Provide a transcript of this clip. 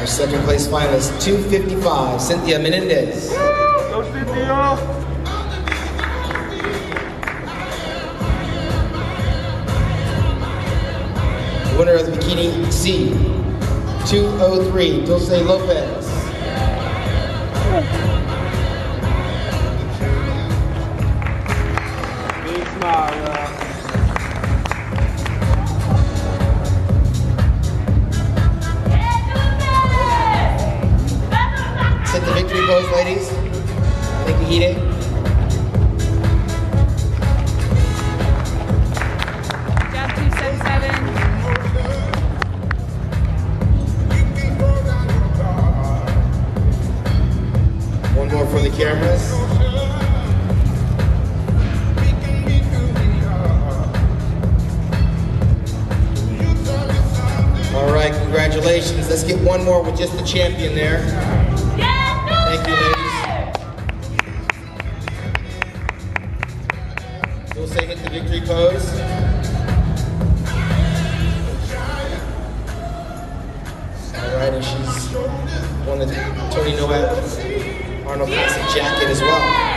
Our second place finalist, 255, Cynthia Menendez. Go Cynthia! Winner of the bikini C, 203, Dulce Lopez. Big smile, y'all. Set the victory pose, ladies. Thank you, Hide. Job 277. One more for the cameras. All right, congratulations. Let's get one more with just the champion there. We'll say hit the victory pose. All right, and she's won the Tony Noah Arnold Classic jacket as well.